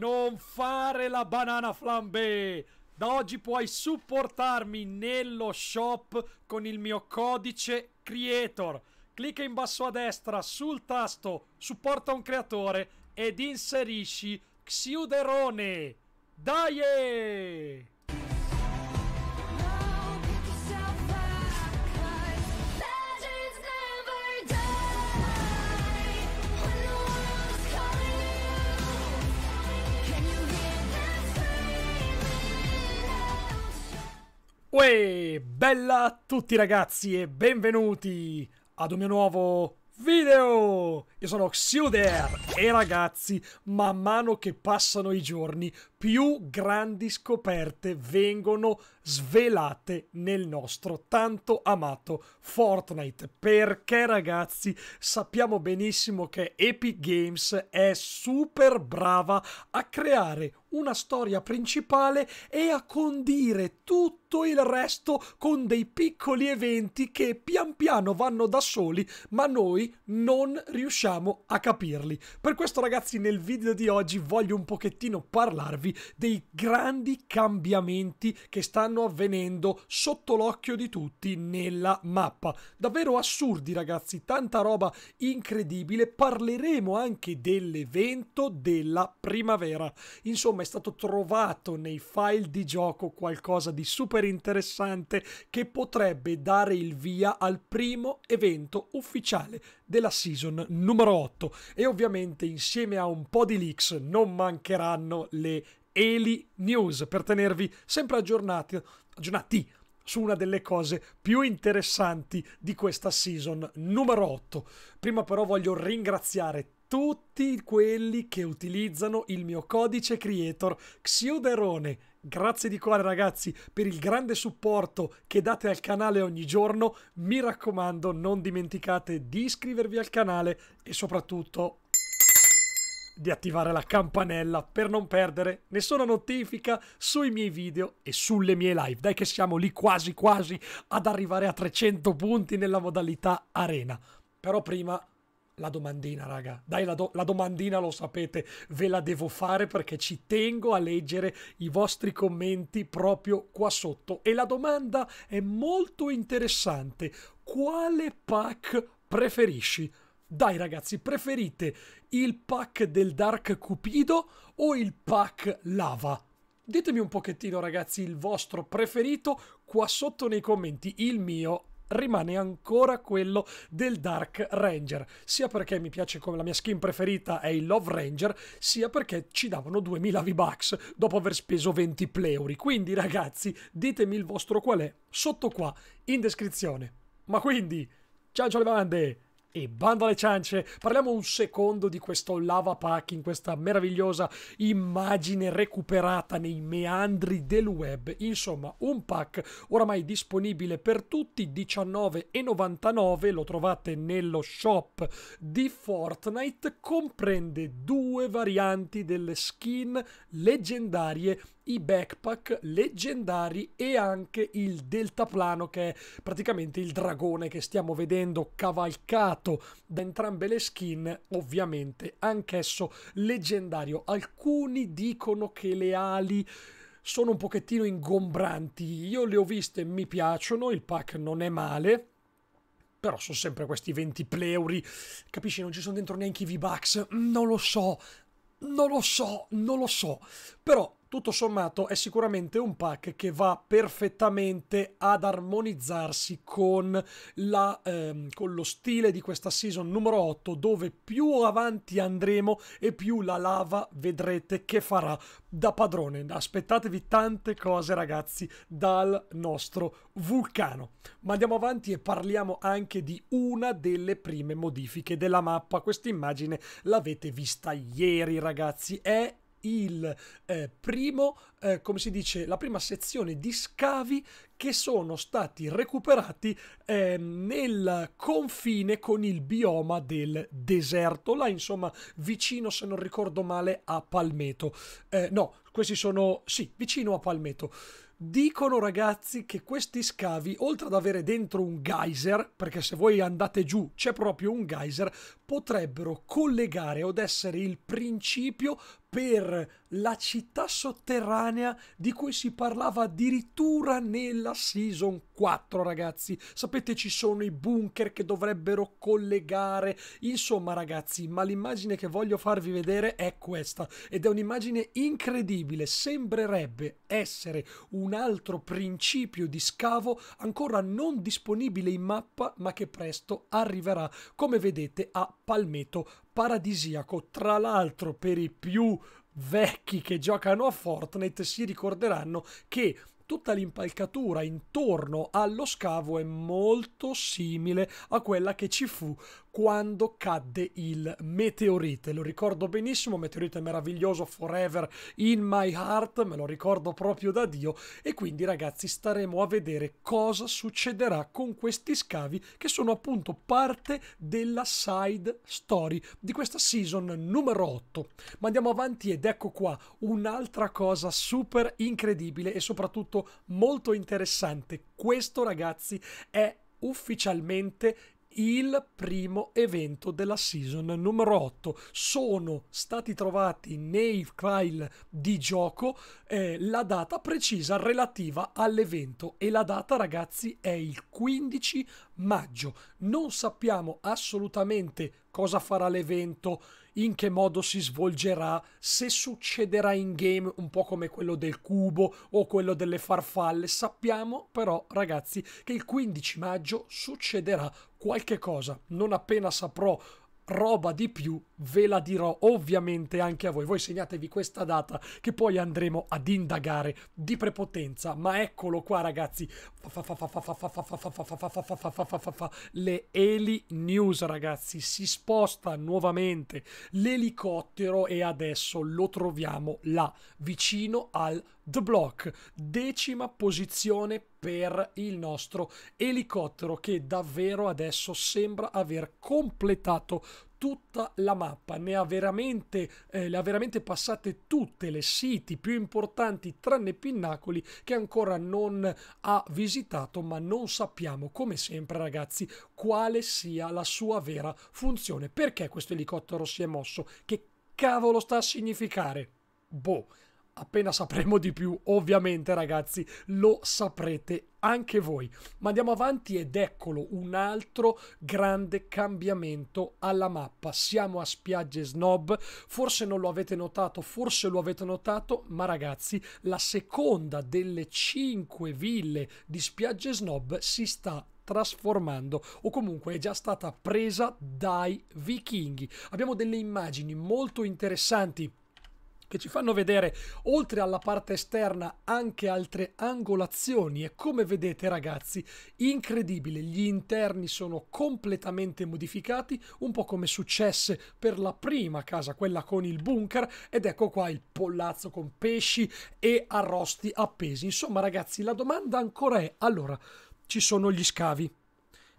Non fare la banana flambé! Da oggi puoi supportarmi nello shop con il mio codice creator. Clicca in basso a destra sul tasto supporta un creatore ed inserisci Xiuderone. Dai! Uè, bella a tutti ragazzi e benvenuti ad un mio nuovo video! Io sono Xuder e ragazzi, man mano che passano i giorni, più grandi scoperte vengono svelate nel nostro tanto amato Fortnite. Perché ragazzi, sappiamo benissimo che Epic Games è super brava a creare una storia principale e a condire tutto il resto con dei piccoli eventi che pian piano vanno da soli, ma noi non riusciamo a capirli. Per questo ragazzi nel video di oggi voglio un pochettino parlarvi dei grandi cambiamenti che stanno avvenendo sotto l'occhio di tutti nella mappa. Davvero assurdi ragazzi, tanta roba incredibile. Parleremo anche dell'evento della primavera. Insomma, è stato trovato nei file di gioco qualcosa di super interessante che potrebbe dare il via al primo evento ufficiale della season numero 8 e ovviamente insieme a un po' di leaks non mancheranno le Eli News per tenervi sempre aggiornati, aggiornati su una delle cose più interessanti di questa season numero 8. Prima però voglio ringraziare tutti quelli che utilizzano il mio codice creator Xiuderone. Grazie di cuore ragazzi per il grande supporto che date al canale ogni giorno. Mi raccomando non dimenticate di iscrivervi al canale e soprattutto di attivare la campanella per non perdere nessuna notifica sui miei video e sulle mie live. Dai che siamo lì quasi quasi ad arrivare a 300 punti nella modalità arena. Però prima la domandina, raga. Dai, la, do- la, domandina lo sapete, ve la devo fare perché ci tengo a leggere i vostri commenti proprio qua sotto. E la domanda è molto interessante. Quale pack preferisci? Dai ragazzi, preferite il pack del Dark Cupido o il pack Lava? Ditemi un pochettino ragazzi il vostro preferito qua sotto nei commenti. Il mio rimane ancora quello del Dark Ranger, sia perché mi piace come la mia skin preferita è il Love Ranger, sia perché ci davano 2000 V-Bucks dopo aver speso 20 pleuri. Quindi ragazzi, ditemi il vostro qual è sotto qua in descrizione. Ma quindi, ciao ciao le bande! E bando alle ciance, parliamo un secondo di questo lava pack in questa meravigliosa immagine recuperata nei meandri del web. Insomma, un pack oramai disponibile per tutti, 19,99, lo trovate nello shop di Fortnite, comprende due varianti delle skin leggendarie i backpack leggendari e anche il deltaplano che è praticamente il dragone che stiamo vedendo cavalcato da entrambe le skin, ovviamente anch'esso leggendario. Alcuni dicono che le ali sono un pochettino ingombranti, io le ho viste, mi piacciono, il pack non è male, però sono sempre questi 20 pleuri, capisci? Non ci sono dentro neanche i V-Bucks, non lo so, non lo so, non lo so, però tutto sommato è sicuramente un pack che va perfettamente ad armonizzarsi con, la, ehm, con, lo stile di questa season numero 8 dove più avanti andremo e più la lava vedrete che farà da padrone. Aspettatevi tante cose ragazzi dal nostro vulcano. Ma andiamo avanti e parliamo anche di una delle prime modifiche della mappa. Questa immagine l'avete vista ieri ragazzi, è il eh, primo, eh, come si dice, la prima sezione di scavi che sono stati recuperati eh, nel confine con il bioma del deserto, là insomma vicino, se non ricordo male, a Palmeto. Eh, no, questi sono, sì, vicino a Palmeto. Dicono ragazzi che questi scavi, oltre ad avere dentro un geyser, perché se voi andate giù c'è proprio un geyser, potrebbero collegare od essere il principio per la città sotterranea di cui si parlava addirittura nella season 4 ragazzi. Sapete ci sono i bunker che dovrebbero collegare. Insomma ragazzi ma l'immagine che voglio farvi vedere è questa ed è un'immagine incredibile. Sembrerebbe essere un altro principio di scavo ancora non disponibile in mappa ma che presto arriverà come vedete a Palmetto paradisiaco tra l'altro per i più vecchi che giocano a Fortnite si ricorderanno che tutta l'impalcatura intorno allo scavo è molto simile a quella che ci fu quando cadde il meteorite. Lo ricordo benissimo, meteorite meraviglioso, forever in my heart, me lo ricordo proprio da Dio e quindi ragazzi staremo a vedere cosa succederà con questi scavi che sono appunto parte della side story di questa season numero 8. Ma andiamo avanti ed ecco qua un'altra cosa super incredibile e soprattutto molto interessante. Questo ragazzi è ufficialmente il primo evento della season numero 8. Sono stati trovati nei file di gioco eh, la data precisa relativa all'evento e la data ragazzi è il 15 maggio. Non sappiamo assolutamente cosa farà l'evento, in che modo si svolgerà, se succederà in game un po' come quello del cubo o quello delle farfalle. Sappiamo però, ragazzi, che il 15 maggio succederà qualche cosa. Non appena saprò roba di più ve la dirò ovviamente anche a voi. Voi segnatevi questa data che poi andremo ad indagare di prepotenza. Ma eccolo qua ragazzi. Le Eli News ragazzi si sposta nuovamente l'elicottero e adesso lo troviamo là vicino al The Block, decima posizione per il nostro elicottero che davvero adesso sembra aver completato tutta la mappa, ne ha veramente, eh, le ha veramente passate tutte le siti più importanti tranne Pinnacoli che ancora non ha visitato ma non sappiamo come sempre ragazzi quale sia la sua vera funzione. Perché questo elicottero si è mosso? Che cavolo sta a significare? Boh appena sapremo di più, ovviamente ragazzi, lo saprete anche voi. Ma andiamo avanti ed eccolo un altro grande cambiamento alla mappa. Siamo a spiagge snob, forse non lo avete notato, forse lo avete notato, ma ragazzi, la seconda delle cinque ville di spiagge snob si sta trasformando o comunque è già stata presa dai vichinghi. Abbiamo delle immagini molto interessanti che ci fanno vedere oltre alla parte esterna anche altre angolazioni. E come vedete ragazzi incredibile gli interni sono completamente modificati un po' come successe per la prima casa quella con il bunker ed ecco qua il pollazzo con pesci e arrosti appesi. Insomma ragazzi la domanda ancora è allora ci sono gli scavi.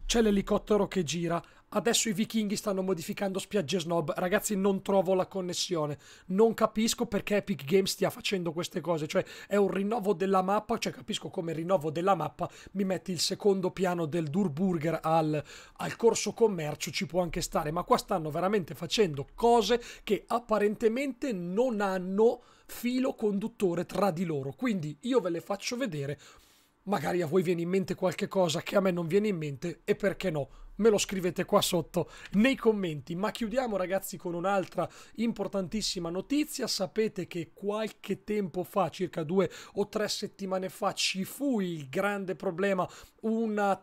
C'è l'elicottero che gira Adesso i vichinghi stanno modificando spiagge snob. Ragazzi, non trovo la connessione. Non capisco perché Epic Games stia facendo queste cose. Cioè, è un rinnovo della mappa. Cioè, capisco come rinnovo della mappa mi metti il secondo piano del Durburger al, al corso commercio. Ci può anche stare. Ma qua stanno veramente facendo cose che apparentemente non hanno filo conduttore tra di loro. Quindi io ve le faccio vedere. Magari a voi viene in mente qualche cosa che a me non viene in mente e perché no? me lo scrivete qua sotto nei commenti. Ma chiudiamo ragazzi con un'altra importantissima notizia. Sapete che qualche tempo fa, circa due o tre settimane fa, ci fu il grande problema, una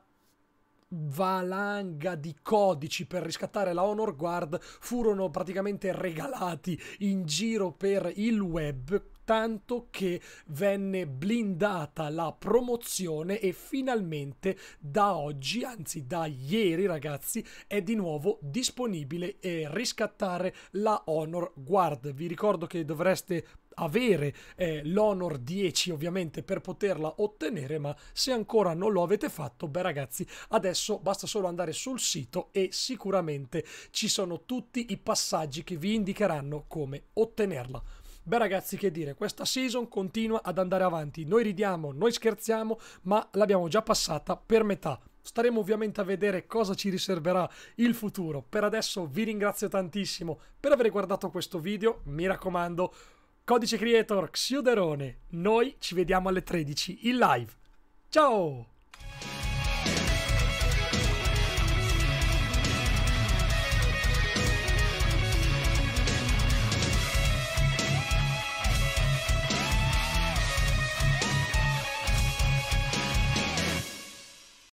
valanga di codici per riscattare la Honor Guard furono praticamente regalati in giro per il web tanto che venne blindata la promozione e finalmente da oggi, anzi da ieri ragazzi, è di nuovo disponibile e riscattare la Honor Guard. Vi ricordo che dovreste avere eh, l'Honor 10 ovviamente per poterla ottenere ma se ancora non lo avete fatto beh ragazzi adesso basta solo andare sul sito e sicuramente ci sono tutti i passaggi che vi indicheranno come ottenerla Beh ragazzi che dire, questa season continua ad andare avanti, noi ridiamo, noi scherziamo, ma l'abbiamo già passata per metà. Staremo ovviamente a vedere cosa ci riserverà il futuro. Per adesso vi ringrazio tantissimo per aver guardato questo video. Mi raccomando, codice creator Xiuderone. Noi ci vediamo alle 13 in live. Ciao!